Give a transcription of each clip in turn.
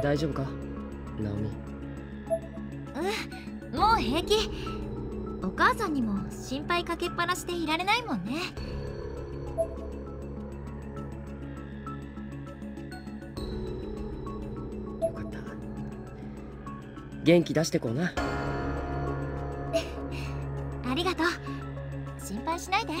大丈夫か？ナオミ。うんもう平気。お母さんにも心配かけっぱなしでいられないもんね。よかった。元気出してこうな。ありがとう。心配しないで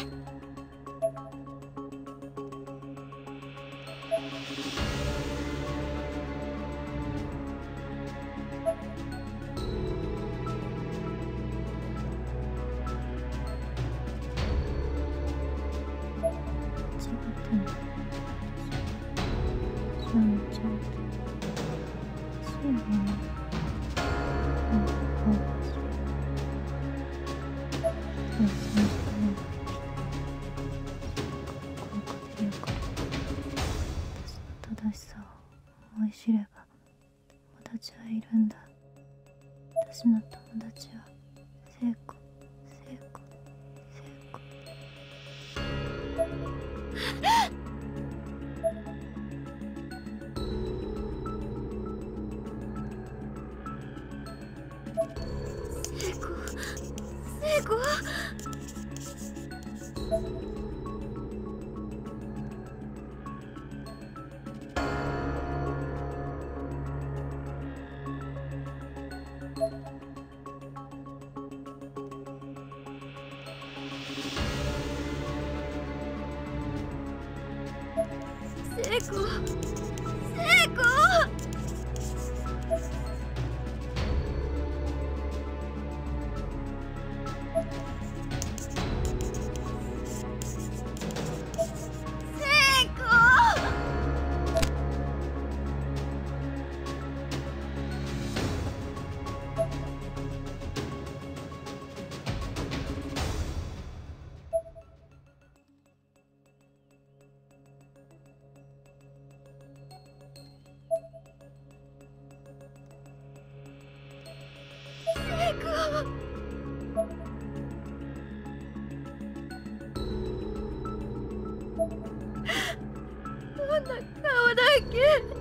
哥。どんな顔だっけ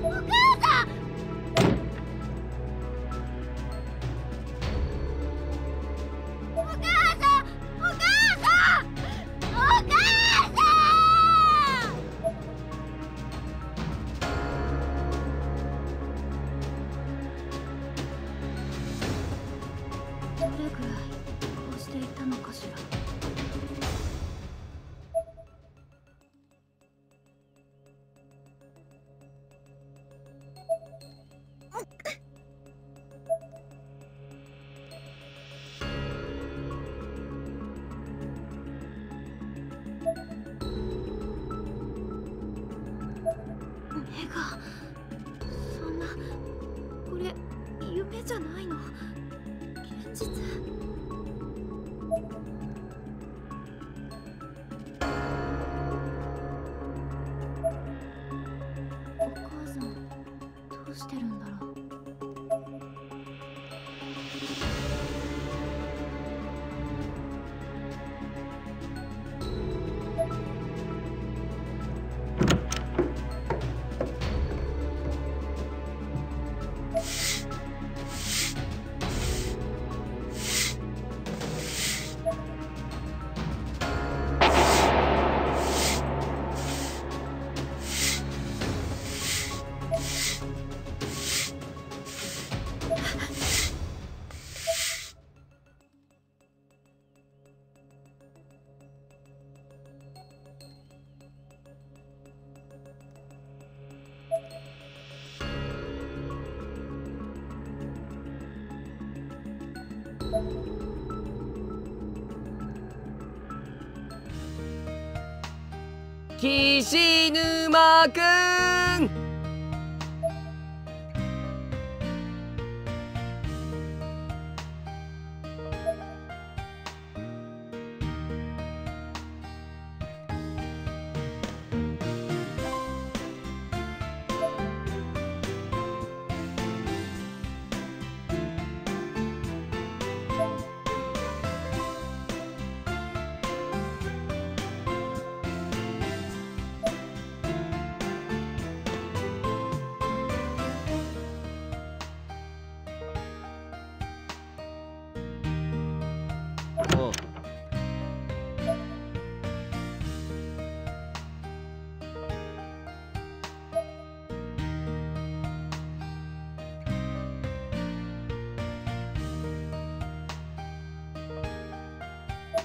お岸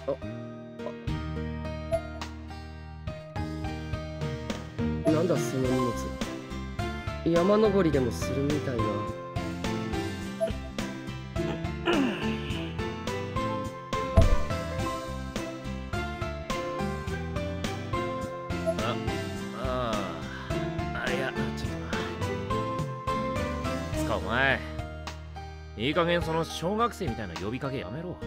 あ。なんだその荷物。山登りでもするみたいな。あああいやちょっとな。つかお前。いい加減その小学生みたいな呼びかけやめろ。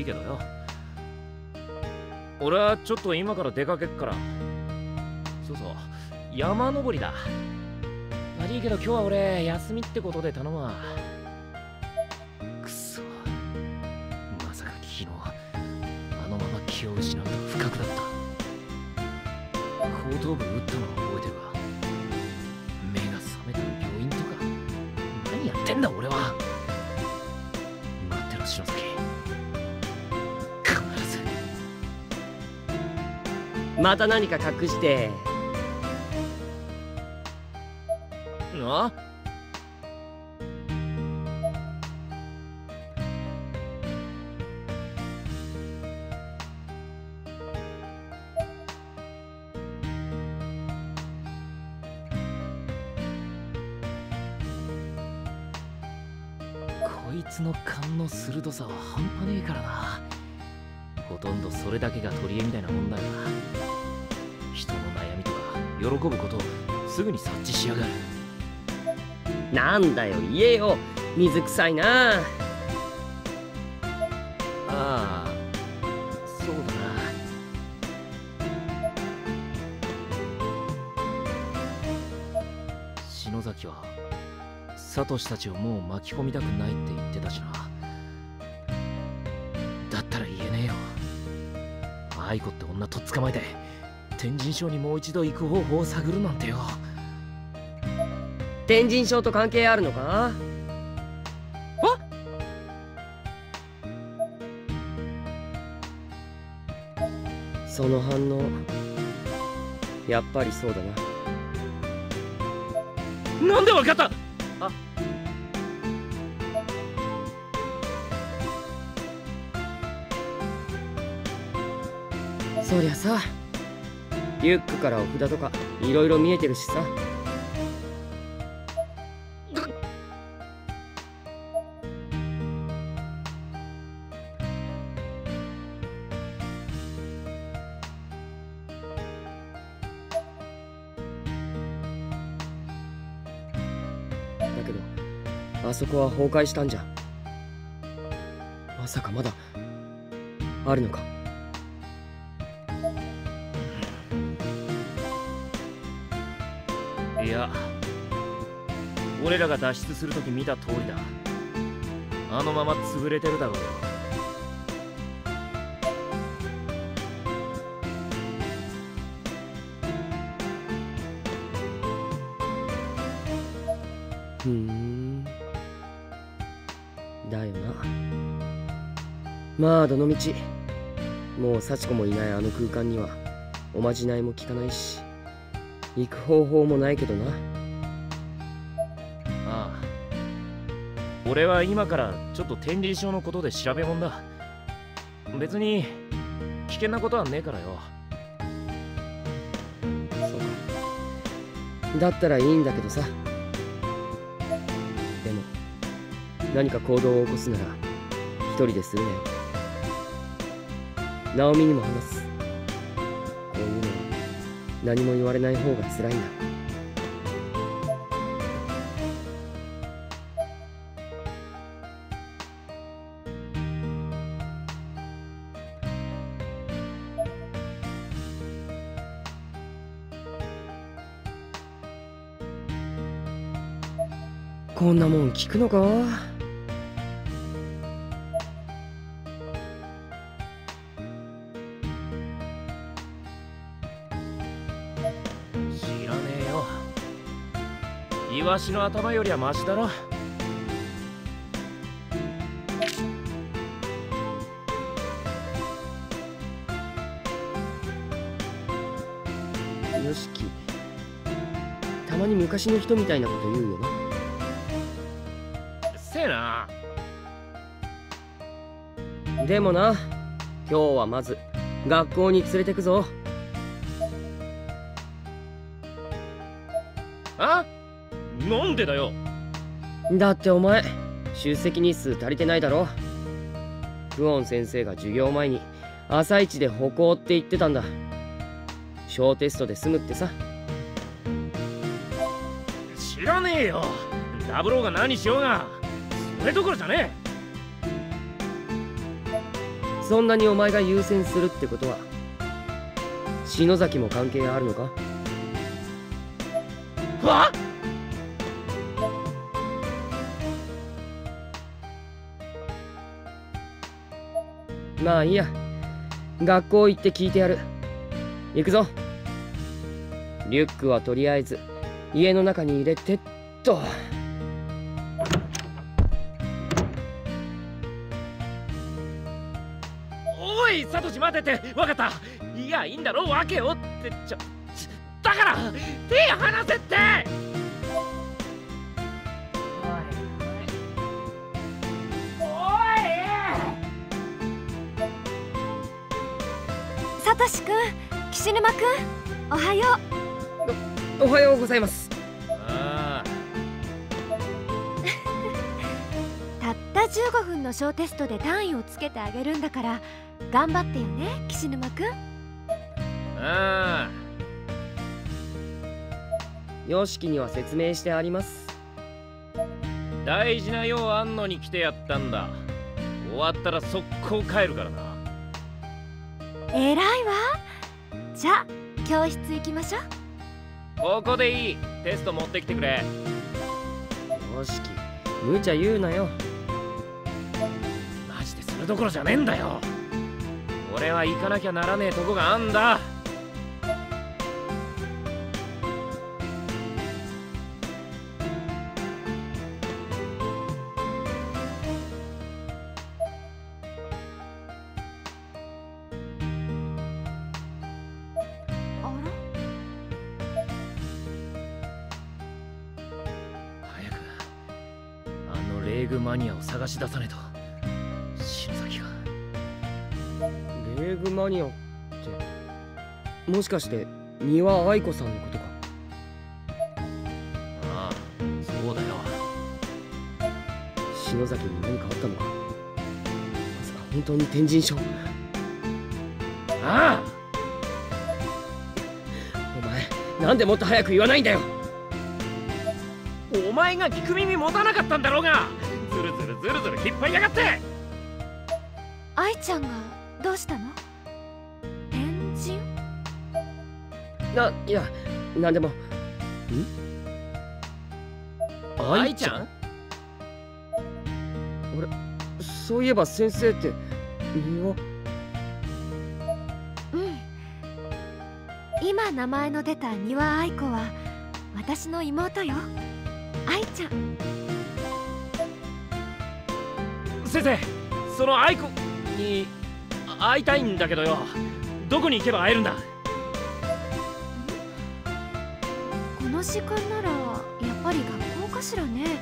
いいけどよ。俺はちょっと今から出かけっから。そうそう。山登りだ。悪いけど今日は俺休みってことで頼むわ。くそ。まさか昨日あのまま気を失うと不覚だった。後頭部打ったのは覚えてるが目が覚めた病院とか。何やってんだ俺は。待ってろ篠崎。また何か隠して。あこいつの勘の鋭さは半端ねえからな。ほとんどそれだけが取り柄みたいなもんだよな。喜ぶことをすぐに察知しやがる。なんだよ言えよ。水臭いな。ああそうだな。篠崎はサトシたちをもう巻き込みたくないって言ってたしな。だったら言えねえよ。愛子って女とっ捕まえて天神賞にもう一度行く方法を探るなんてよ。天神症と関係あるのか？その反応やっぱりそうだな。なんでわかった？そりゃさリュックからお札とかいろいろ見えてるしさ。だけどあそこは崩壊したんじゃ。まさかまだあるのか。俺らが脱出するとき見た通りだ。あのまま潰れてるだろうよ。ふーん。だよな。まあどのみちもう幸子もいないあの空間にはおまじないも効かないし行く方法もないけどな。俺は今からちょっと天理症のことで調べもんだ。別に危険なことはねえからよ。そうか。だったらいいんだけどさ。でも何か行動を起こすなら一人でするなよナオミにも話す。こういうのは何も言われない方が辛いんだなもん聞くのか？知らねえよ。イワシの頭よりはマシだろ。よしきたまに昔の人みたいなこと言うよなせえな。でもな今日はまず学校に連れてくぞ。あ？なんでだよ。だってお前出席日数足りてないだろ。クオン先生が授業前に朝一で歩行って言ってたんだ。小テストで済むってさ。知らねえよ。ダブローが何しようがそれどころじゃねそんなにお前が優先するってことは篠崎も関係あるのか？えは？まあいいや。学校行って聞いてやる。行くぞ。リュックはとりあえず家の中に入れてっとサトシ待ててわかった。いやいいんだろわけよって。ちょちだから手離せって。サトシくん岸沼くんおはよう。おはようございます15分の小テストで単位をつけてあげるんだから頑張ってよね岸沼くん。ああヨシキには説明してあります。大事な用あんのに来てやったんだ。終わったら速攻帰るからな。偉いわ。じゃあ教室行きましょう。ここでいい。テスト持ってきてくれ。ヨシキ無茶言うなよどころじゃねえんだよ。俺は行かなきゃならねえとこがあんだ。あら早くあのレーグマニアを探し出さねえとレーグマニアってもしかして三輪愛子さんのことか？ああそうだよ。篠崎に何かあったのか？まさか本当に天神賞ああ！お前なんでもっと早く言わないんだよ！お前が聞く耳持たなかったんだろうが！ずるずるずるずる引っ張りやがって！愛ちゃんがどうしたの？天神ないやなんでも。ん？愛ちゃん？そういえば先生って三輪うん。今名前の出た丹羽愛子は私の妹よ。愛ちゃん。先生その愛子にあ会いたいんだけどよ。どこに行けば会えるんだ？この時間ならやっぱり学校かしらね。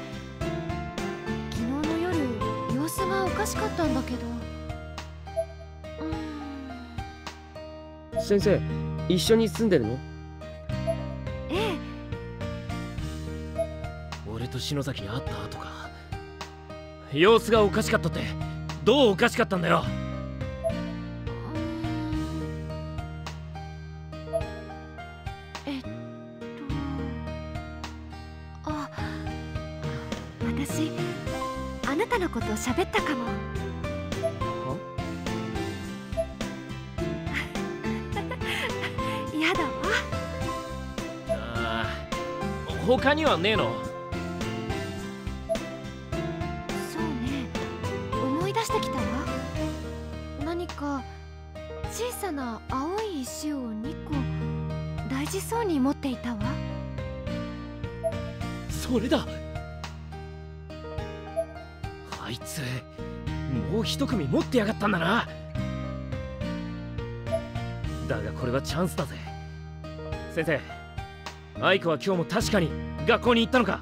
昨日の夜様子がおかしかったんだけど。うーん先生一緒に住んでるの？ええ。俺と篠崎に会った後か。様子がおかしかったって。どうおかしかったんだよ喋ったかも。やだわ。他にはねえの？ってやがったんだな。だがこれはチャンスだぜ。先生愛子は今日も確かに学校に行ったのか？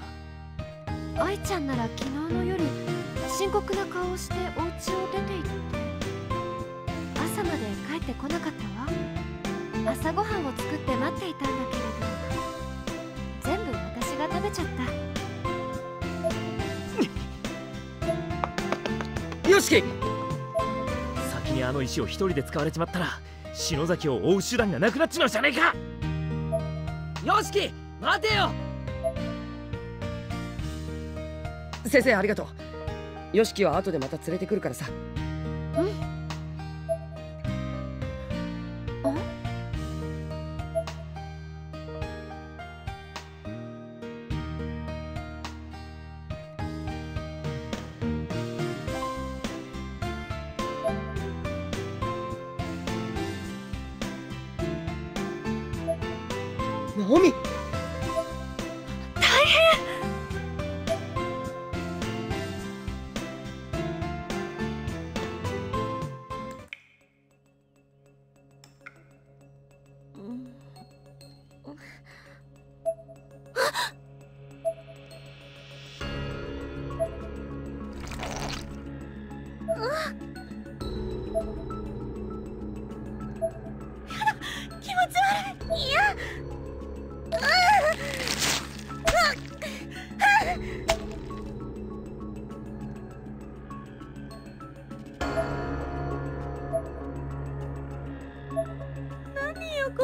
愛ちゃんなら昨日の夜深刻な顔をしてお家を出て行って朝まで帰ってこなかったわ。朝ごはんを作って待っていたんだけれど全部私が食べちゃった。よしきあの石を一人で使われちまったら篠崎を追う手段がなくなっちまうじゃねえか！よしき待てよ！先生ありがとう。よしきは後でまた連れてくるからさ。ナオ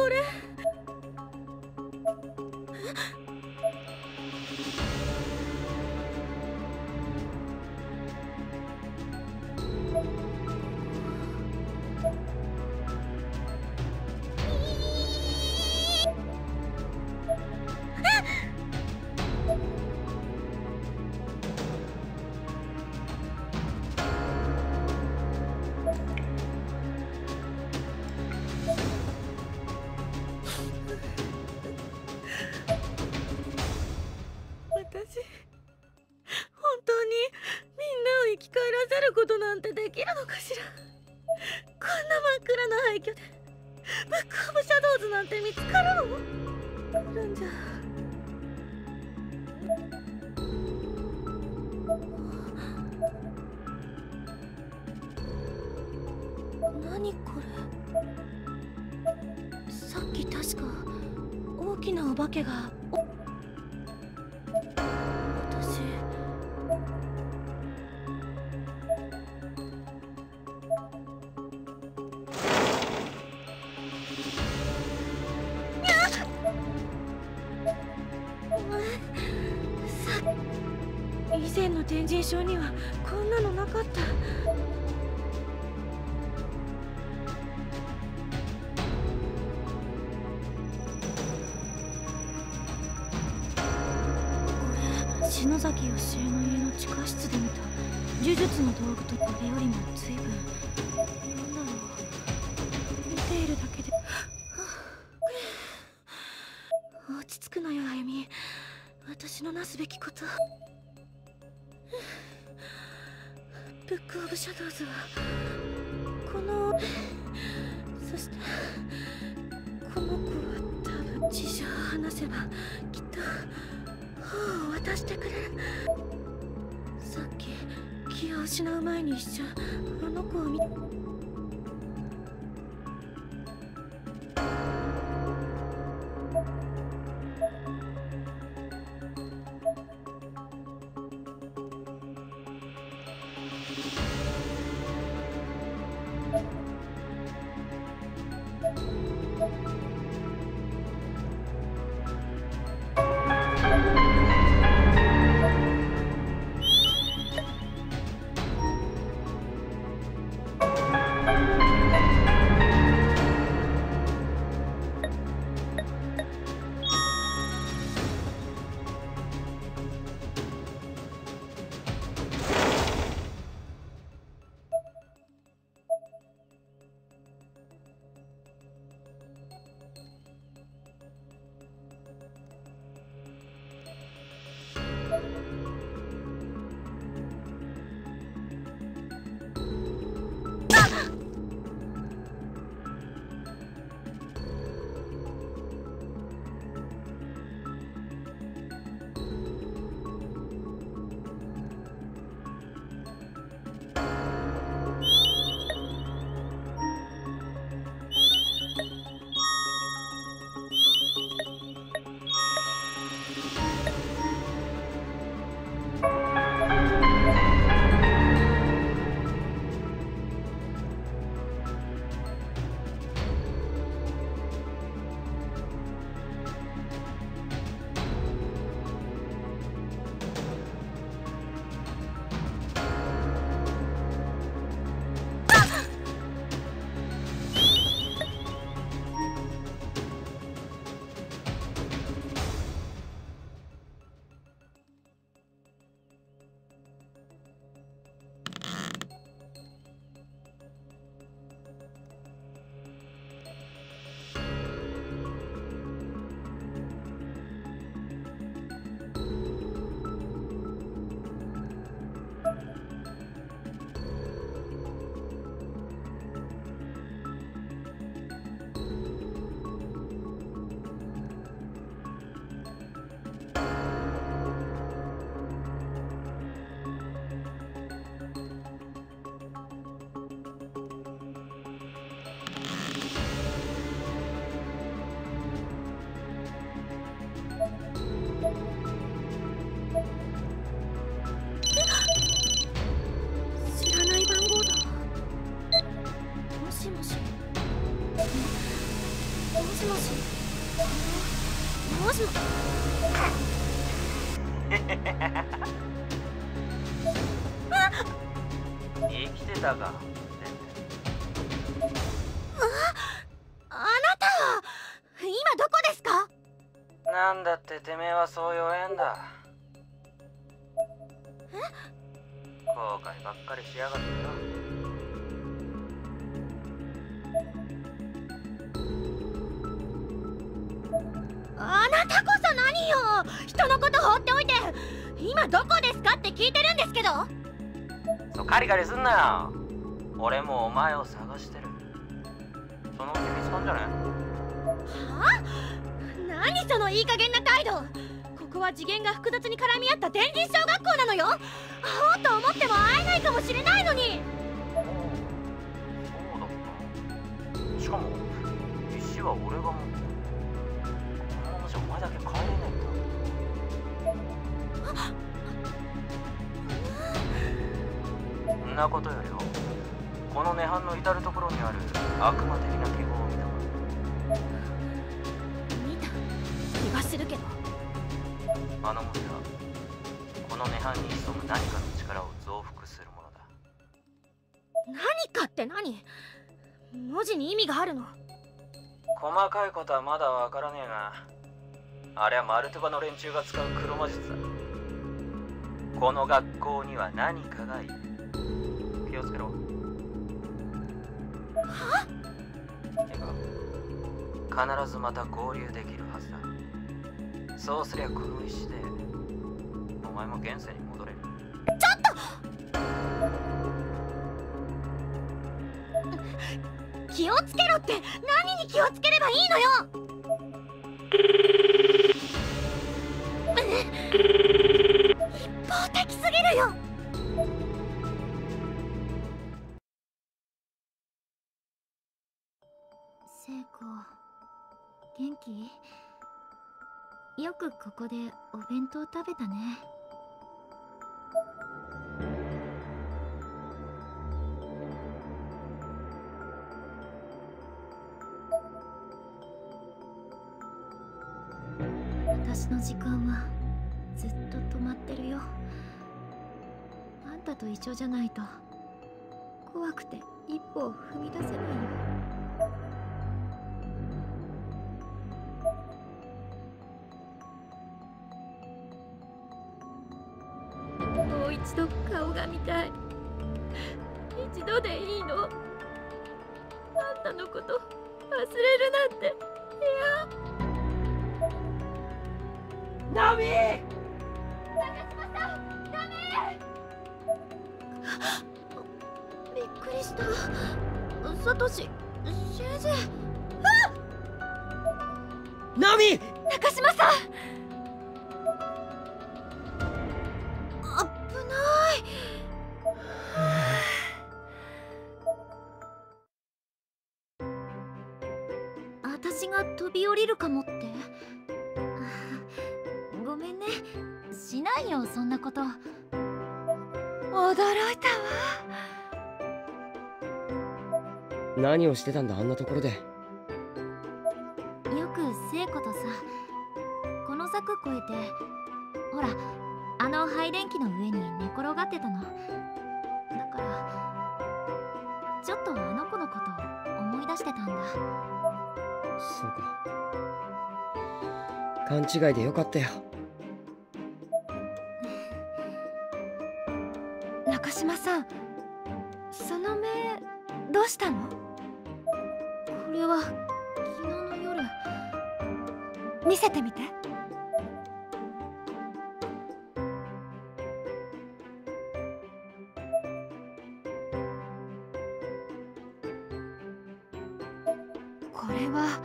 これきなお化けが。私。お前さ以前の天神症にはこんなのなかった。道具とこれよりも随分なんだろう見ているだけで落ち着くのよあゆみ。私のなすべきこと。ブック・オブ・シャドウズはこのそしてこの子は多分事情を話せばきっと頬を渡してくれる。さっき気を失う前に一瞬あの子を見きてたか？あなたは今どこですか？なんだっててめえはそう弱えんだ。後悔ばっかりしやがってよ。あなたこそ何よ。人のこと放っておいて今どこですかって聞いてるんですけどそうカリカリすんなよ。俺もお前を探してる。そのうち見つかんじゃねは何そのいい加減な態度。ここは次元が複雑に絡み合った天神小学校なのよ。会おうと思っても会えないかもしれないのに。そうだった。しかも石は俺が持ってる。このお前だけ帰んなことよりよこの涅槃の至る所にある悪魔的な記号を見たか見た。気がするけど。あの文字はこの涅槃に潜む何かの力を増幅するものだ。何かって何？文字に意味があるの？細かいことはまだわからねえがあれはマルトバの連中が使う黒魔術だ。この学校には何かがいる気をつけろ。は？必ずまた合流できるはずだ。そうすりゃこの石でお前も現世に戻れる。気をつけろって何に気をつければいいのよ！一方的すぎるよよくここでお弁当食べたね。私の時間はずっと止まってるよ。あんたと一緒じゃないと怖くて一歩を踏み出せないよ。一度顔が見たい。一度でいいの。あんたのこと忘れるなんて。ナミ！びっくりした。サトシ先生。ナミ！中島さん何をしてたんだあんなところで。よく聖子とさこの柵越えてほらあの配電機の上に寝転がってたの。だからちょっとあの子のことを思い出してたんだ。そうか。勘違いでよかったよ。中島さんその目どうしたの？これは昨日の夜見せてみて。これは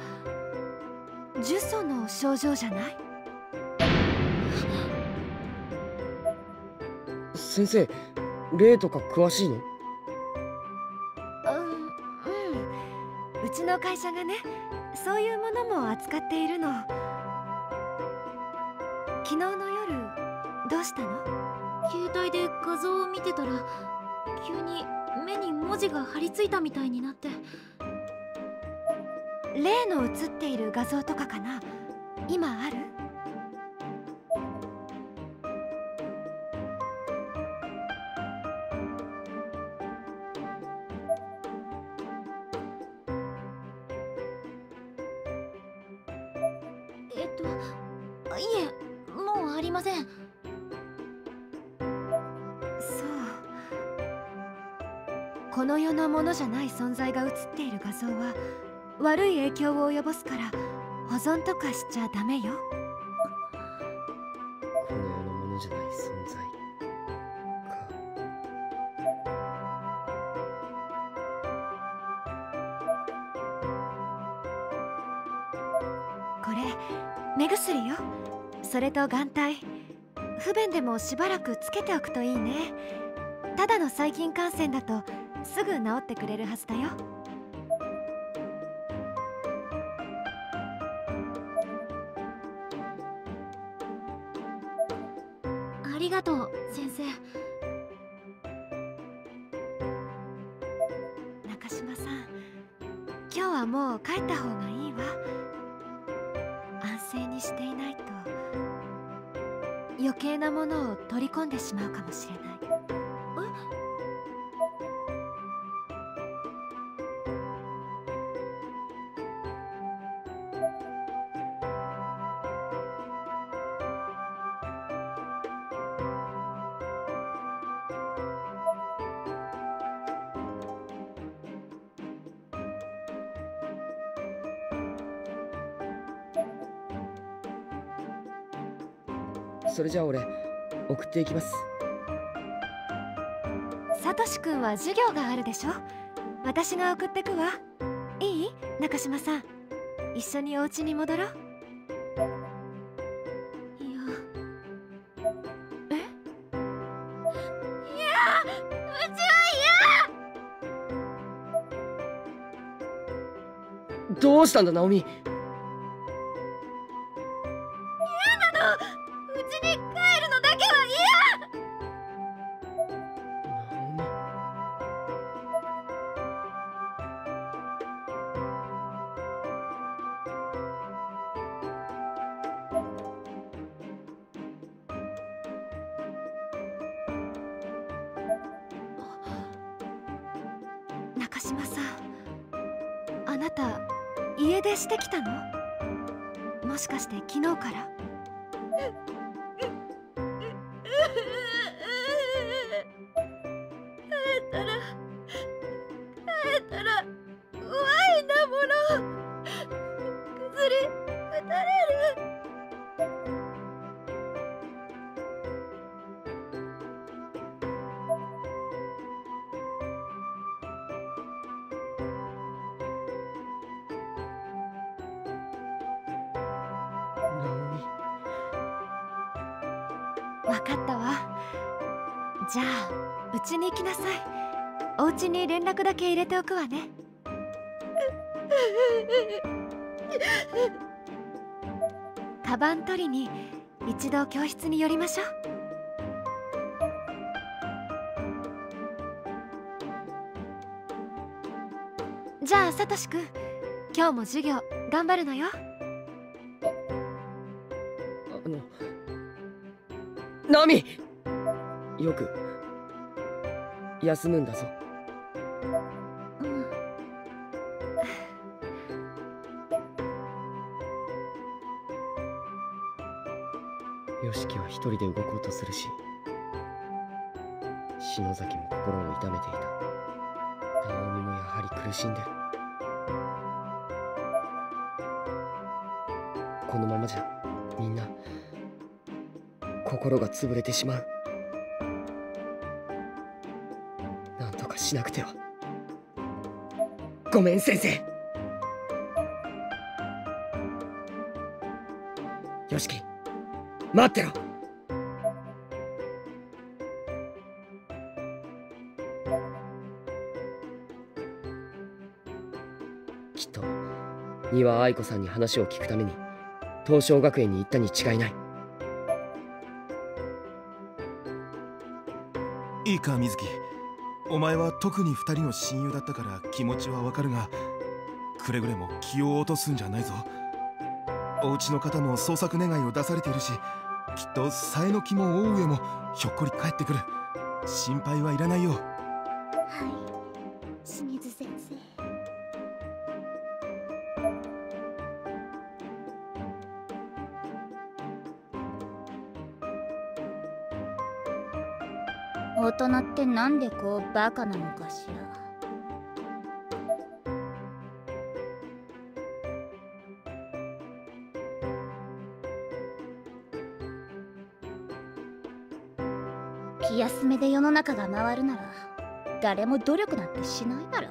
呪詛の症状じゃない？先生霊とか詳しいの？会社がねそういうものも扱っているの。昨日の夜どうしたの？携帯で画像を見てたら急に目に文字が貼り付いたみたいになって。例の写っている画像とかかな？今ある？この世のものじゃない存在が写っている画像は悪い影響を及ぼすから保存とかしちゃダメよ。この世のものじゃない存在これ目薬よ。それと眼帯。不便でもしばらくつけておくといいね。ただの細菌感染だとすぐ治ってくれるはずだよ。ありがとう先生。それじゃあ俺送っていきます。サトシ君は授業があるでしょ？私が送ってくわ。いい？中島さん。一緒にお家に戻ろう。いや。え？いやうちはどうしたんだナオミ？わかったわ。じゃあ家に行きなさい。お家に連絡だけ入れておくわね。カバン取りに一度教室に寄りましょう。じゃあサトシくん今日も授業頑張るのよ。ナミよく休むんだぞ。うんヨシキは一人で動こうとするし篠崎も心を痛めていた。ナオミもやはり苦しんでる。このままじゃみんな心が潰れてしまう。なんとかしなくては。ごめん先生。よしき待ってろ。きっと丹羽愛子さんに話を聞くために東照学園に行ったに違いない。いか水木お前は特に2人の親友だったから気持ちはわかるがくれぐれも気を落とすんじゃないぞ。お家の方も捜索願いを出されているしきっとさえの木も大上もひょっこり帰ってくる。心配はいらないよ。なんでこうバカなのかしら。気休めで世の中が回るなら誰も努力なんてしないだろ。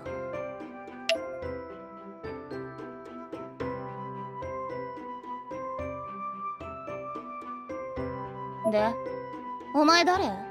でお前誰？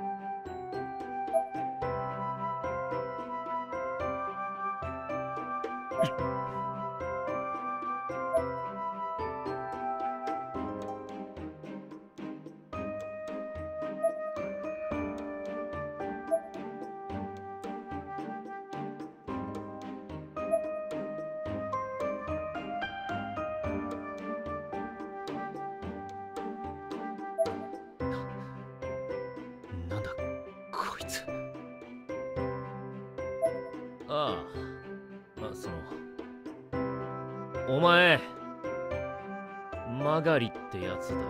つだよな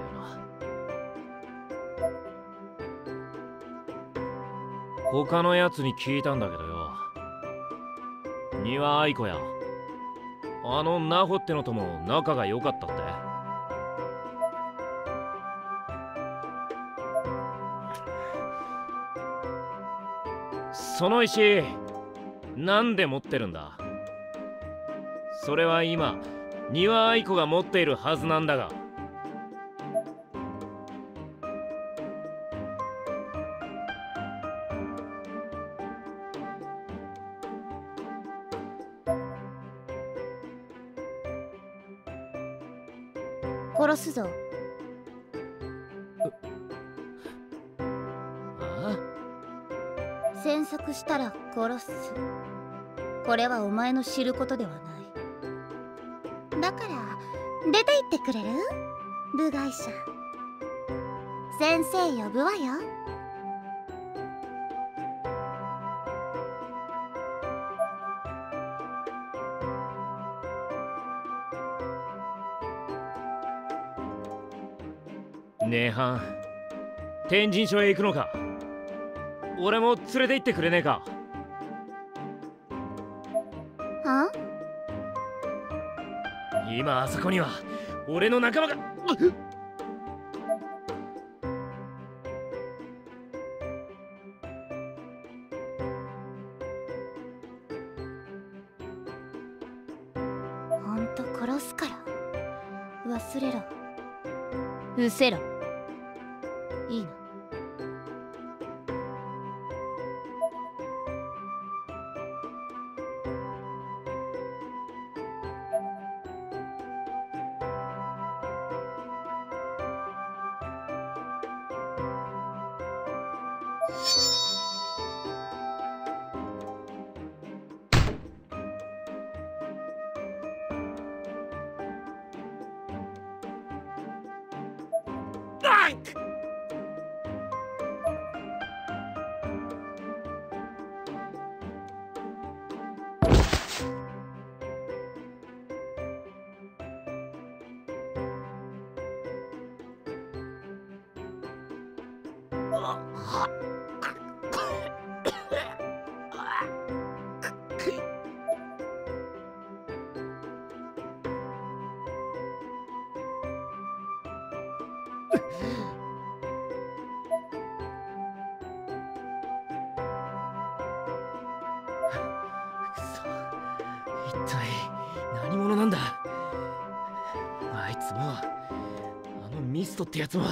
他のやつに聞いたんだけどよ。丹羽愛子やあのナホってのとも仲が良かったって。その石なんで持ってるんだ？それは今丹羽愛子が持っているはずなんだが。ら殺すこれはお前の知ることではない。だから出て行ってくれる？部外者。先生呼ぶわよ。ねえハン天神所へ行くのか？俺も連れて行ってくれねえか？今あそこには俺の仲間がうっほんと殺すから。忘れろ。失せろ。いいなやつも